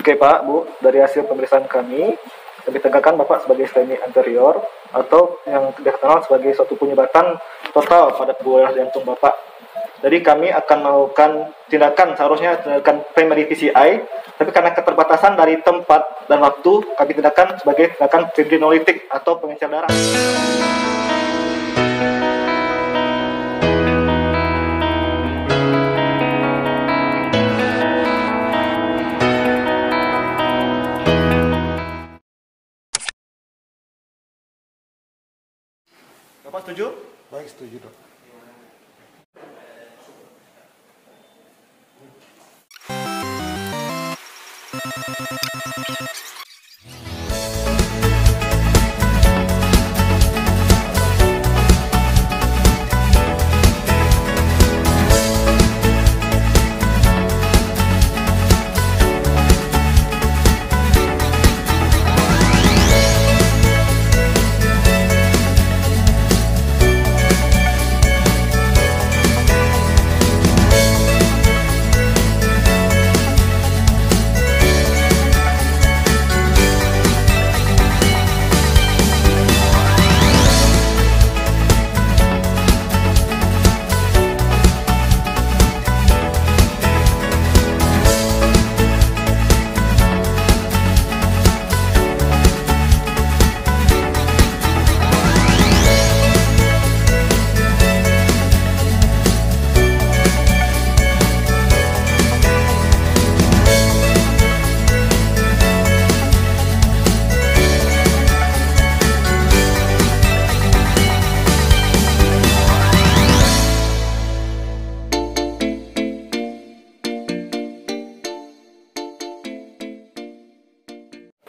Oke Pak, Bu, dari hasil pemeriksaan kami, kami tegakkan Bapak sebagai STEMI anterior atau yang dikenal sebagai suatu penyebatan total pada bola jantung Bapak. Jadi kami akan melakukan tindakan seharusnya tindakan primary PCI, tapi karena keterbatasan dari tempat dan waktu, kami tindakan sebagai tindakan fibrinolitik atau pengencer darah. Bapak setuju? Baik, setuju dok.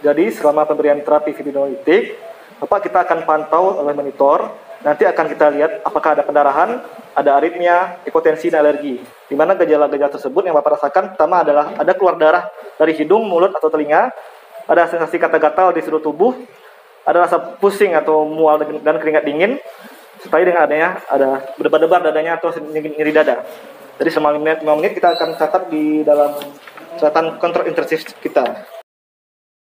Jadi selama pemberian terapi fibrinolitik, Bapak kita akan pantau oleh monitor. Nanti akan kita lihat apakah ada pendarahan, ada aritmia, hipotensi, dan alergi. Di mana gejala-gejala tersebut yang Bapak rasakan pertama adalah ada keluar darah dari hidung, mulut, atau telinga, ada sensasi kata-gatal di seluruh tubuh, ada rasa pusing atau mual dan keringat dingin, serta dengan adanya ada berdebar-debar dadanya atau nyeri dada. Jadi selama 5 menit kita akan catat di dalam catatan kontrol intensif kita.